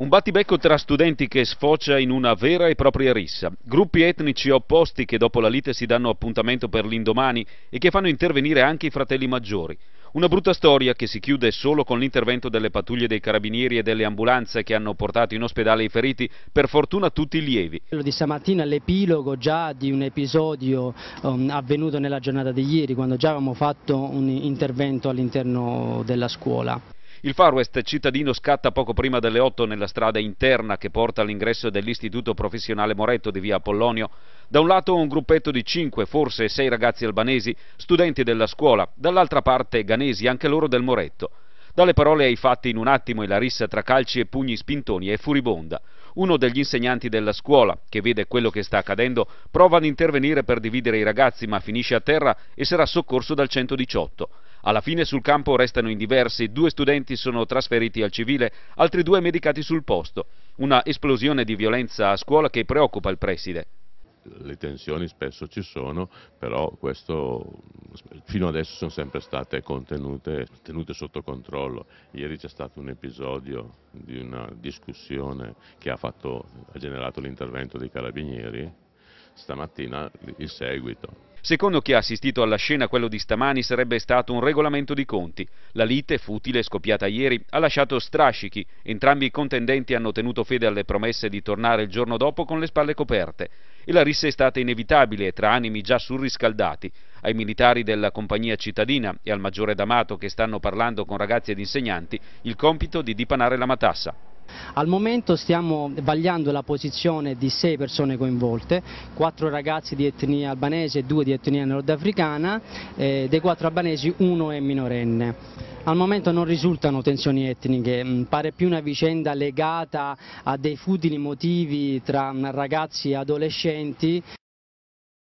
Un battibecco tra studenti che sfocia in una vera e propria rissa. Gruppi etnici opposti che dopo la lite si danno appuntamento per l'indomani e che fanno intervenire anche i fratelli maggiori. Una brutta storia che si chiude solo con l'intervento delle pattuglie dei carabinieri e delle ambulanze che hanno portato in ospedale i feriti, per fortuna tutti lievi. Quello di stamattina l'epilogo già di un episodio um, avvenuto nella giornata di ieri, quando già avevamo fatto un intervento all'interno della scuola. Il Far West cittadino scatta poco prima delle 8 nella strada interna che porta all'ingresso dell'istituto professionale Moretto di via Apollonio. Da un lato un gruppetto di 5, forse 6 ragazzi albanesi, studenti della scuola, dall'altra parte ganesi, anche loro del Moretto. Dalle parole ai fatti in un attimo e la rissa tra calci e pugni spintoni è furibonda. Uno degli insegnanti della scuola, che vede quello che sta accadendo, prova ad intervenire per dividere i ragazzi ma finisce a terra e sarà soccorso dal 118. Alla fine sul campo restano in diversi, due studenti sono trasferiti al civile, altri due medicati sul posto. Una esplosione di violenza a scuola che preoccupa il preside. Le tensioni spesso ci sono, però questo fino adesso sono sempre state contenute, tenute sotto controllo. Ieri c'è stato un episodio di una discussione che ha, fatto, ha generato l'intervento dei carabinieri, stamattina il seguito. Secondo chi ha assistito alla scena quello di stamani sarebbe stato un regolamento di conti. La lite, futile, scoppiata ieri, ha lasciato strascichi. Entrambi i contendenti hanno tenuto fede alle promesse di tornare il giorno dopo con le spalle coperte. E la rissa è stata inevitabile tra animi già surriscaldati. Ai militari della compagnia cittadina e al maggiore D'Amato che stanno parlando con ragazzi ed insegnanti il compito di dipanare la matassa. Al momento stiamo vagliando la posizione di sei persone coinvolte, quattro ragazzi di etnia albanese e due di etnia nordafricana, eh, dei quattro albanesi uno è minorenne. Al momento non risultano tensioni etniche, mm, pare più una vicenda legata a dei futili motivi tra ragazzi e adolescenti